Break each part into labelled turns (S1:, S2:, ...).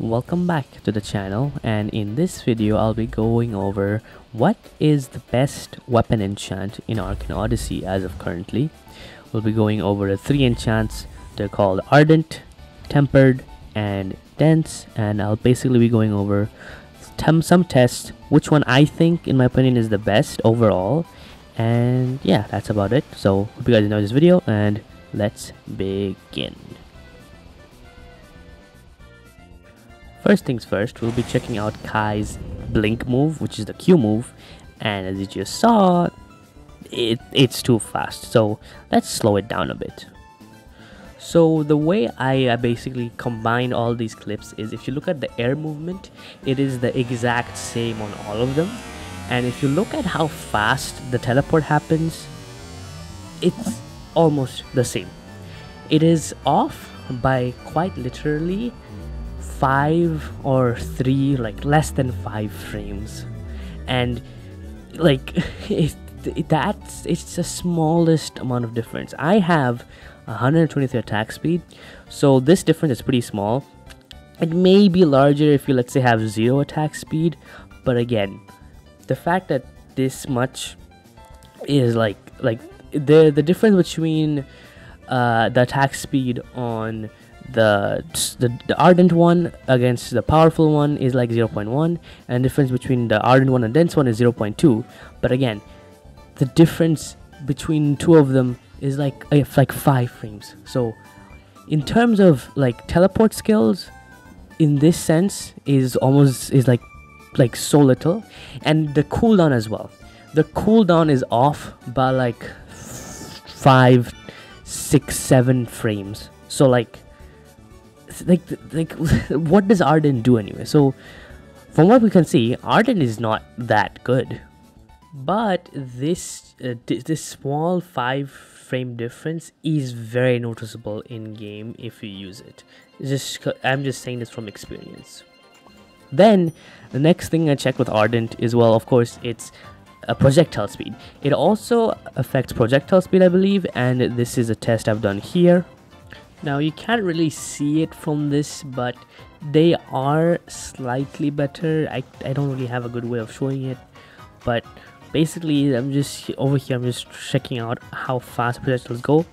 S1: Welcome back to the channel and in this video I'll be going over what is the best weapon enchant in Arcane Odyssey as of currently. We'll be going over the three enchants. They're called Ardent, Tempered, and Dense and I'll basically be going over some tests which one I think in my opinion is the best overall and yeah that's about it so hope you guys enjoy this video and let's begin. First things first, we'll be checking out Kai's blink move, which is the Q move, and as you just saw, it, it's too fast, so let's slow it down a bit. So the way I, I basically combine all these clips is if you look at the air movement, it is the exact same on all of them. And if you look at how fast the teleport happens, it's almost the same. It is off by quite literally five or three like less than five frames. And like it, that's it's the smallest amount of difference. I have 123 attack speed so this difference is pretty small. It may be larger if you let's say have zero attack speed but again the fact that this much is like like the the difference between uh, the attack speed on the, the the ardent one against the powerful one is like 0.1 and the difference between the ardent one and dense one is 0.2 but again the difference between two of them is like uh, like five frames. So in terms of like teleport skills in this sense is almost is like like so little. And the cooldown as well. The cooldown is off by like five six seven frames. So like like like what does Ardent do anyway? So from what we can see, Ardent is not that good. But this uh, this small five frame difference is very noticeable in game if you use it. It's just I'm just saying this from experience. Then the next thing I check with Ardent is well, of course, it's a projectile speed. It also affects projectile speed, I believe, and this is a test I've done here now you can't really see it from this but they are slightly better. I, I don't really have a good way of showing it but basically I'm just over here I'm just checking out how fast projectiles go.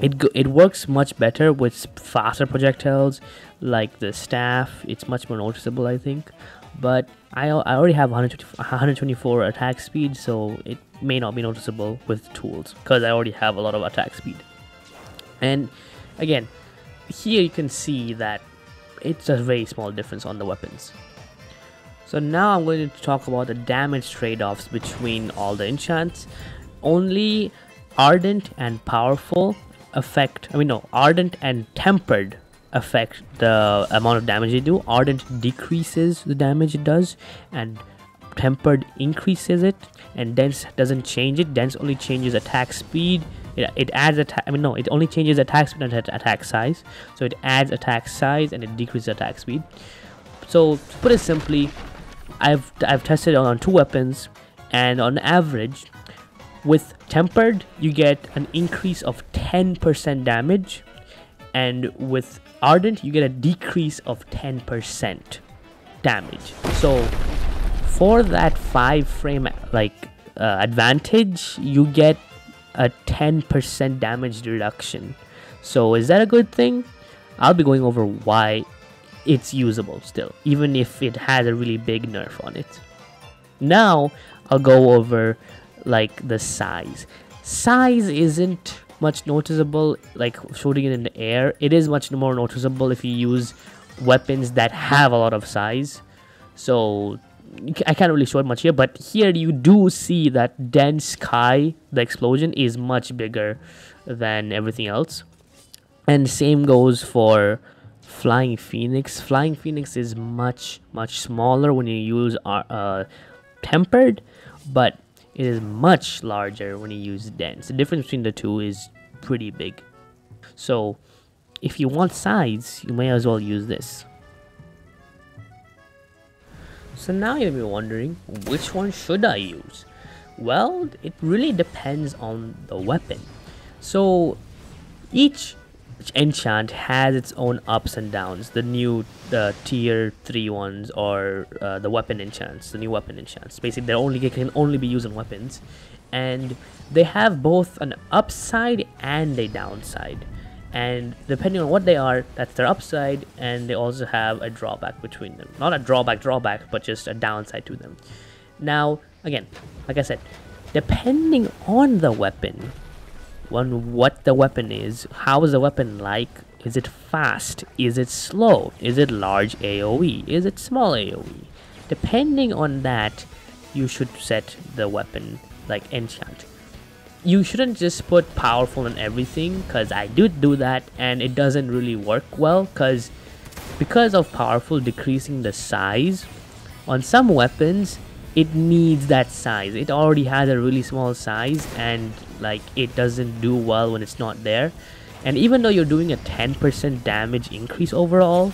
S1: It go, it works much better with faster projectiles like the staff. It's much more noticeable I think. But I, I already have 124 attack speed so it may not be noticeable with tools because I already have a lot of attack speed. And Again, here you can see that it's a very small difference on the weapons. So now I'm going to talk about the damage trade-offs between all the enchants. Only Ardent and Powerful affect, I mean no, Ardent and Tempered affect the amount of damage they do. Ardent decreases the damage it does and Tempered increases it and Dense doesn't change it. Dense only changes attack speed it, it adds attack. I mean, no, it only changes attack speed and attack size. So it adds attack size and it decreases attack speed. So to put it simply, I've I've tested on two weapons, and on average, with tempered you get an increase of 10% damage, and with ardent you get a decrease of 10% damage. So for that five frame like uh, advantage, you get a 10% damage reduction. So is that a good thing? I'll be going over why it's usable still, even if it has a really big nerf on it. Now, I'll go over like the size. Size isn't much noticeable like shooting it in the air. It is much more noticeable if you use weapons that have a lot of size. So I can't really show it much here, but here you do see that dense sky, the explosion, is much bigger than everything else. And same goes for Flying Phoenix. Flying Phoenix is much, much smaller when you use uh, uh, Tempered, but it is much larger when you use Dense. The difference between the two is pretty big. So, if you want size, you may as well use this. So now you'll be wondering, which one should I use? Well, it really depends on the weapon. So each enchant has its own ups and downs. The new uh, tier three ones or uh, the weapon enchants, the new weapon enchants. Basically, they only can only be used on weapons, and they have both an upside and a downside. And depending on what they are, that's their upside, and they also have a drawback between them. Not a drawback, drawback, but just a downside to them. Now, again, like I said, depending on the weapon, on what the weapon is, how is the weapon like, is it fast, is it slow, is it large AoE, is it small AoE. Depending on that, you should set the weapon like enchant. You shouldn't just put powerful in everything because I did do that and it doesn't really work well because because of powerful decreasing the size on some weapons it needs that size. It already has a really small size and like it doesn't do well when it's not there. And even though you're doing a 10% damage increase overall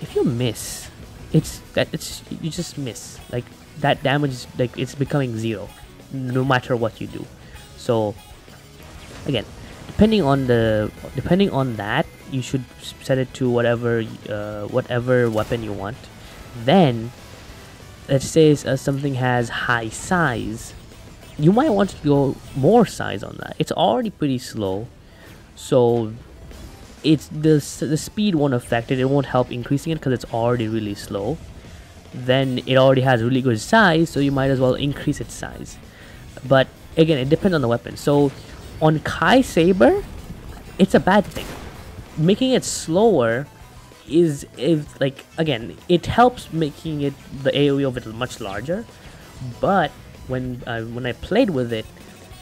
S1: if you miss it's that it's you just miss. Like that damage is like it's becoming zero no matter what you do so again depending on the depending on that you should set it to whatever uh, whatever weapon you want. Then let's say uh, something has high size you might want to go more size on that. It's already pretty slow. So it's the, the speed won't affect it. It won't help increasing it because it's already really slow. Then it already has really good size so you might as well increase its size. But again it depends on the weapon. So on kai saber it's a bad thing. Making it slower is if like again it helps making it the AoE of it much larger but when uh, when I played with it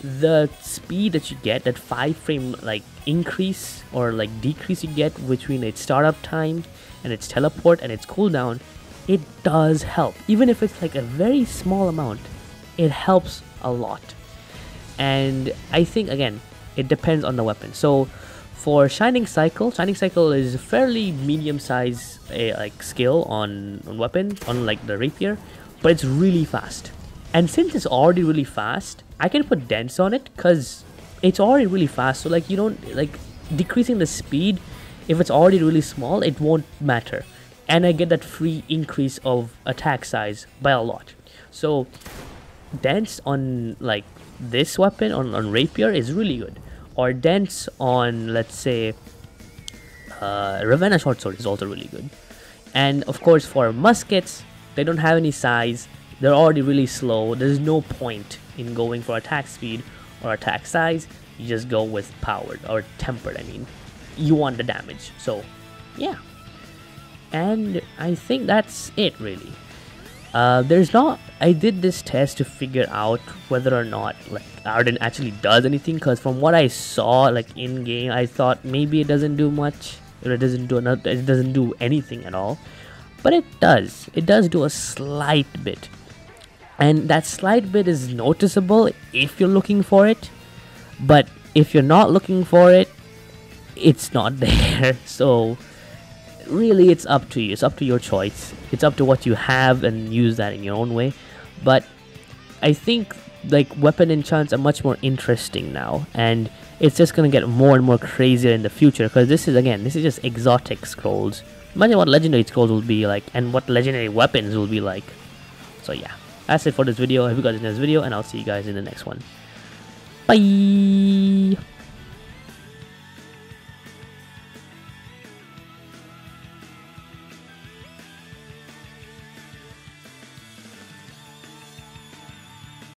S1: the speed that you get that 5 frame like increase or like decrease you get between its startup time and its teleport and its cooldown it does help. Even if it's like a very small amount it helps a lot and I think again it depends on the weapon so for Shining Cycle, Shining Cycle is a fairly medium size uh, like skill on, on weapon, on like the rapier, but it's really fast. And since it's already really fast, I can put dense on it because it's already really fast. So like you don't like decreasing the speed. If it's already really small, it won't matter. And I get that free increase of attack size by a lot. So dense on like this weapon on, on rapier is really good. Or dense on let's say uh, Ravenna short sword is also really good. And of course for muskets they don't have any size. They're already really slow. There's no point in going for attack speed or attack size. You just go with powered or tempered I mean. You want the damage so yeah. And I think that's it really. Uh, there's not I did this test to figure out whether or not like Ardent actually does anything because from what I saw like in game I thought maybe it doesn't do much or it doesn't do another, it doesn't do anything at all. But it does. It does do a slight bit. And that slight bit is noticeable if you're looking for it. But if you're not looking for it it's not there. So really it's up to you. It's up to your choice. It's up to what you have and use that in your own way but i think like weapon enchants are much more interesting now and it's just gonna get more and more crazier in the future because this is again this is just exotic scrolls. Imagine what legendary scrolls will be like and what legendary weapons will be like. So yeah. That's it for this video. I hope you guys enjoyed this video and i'll see you guys in the next one. Bye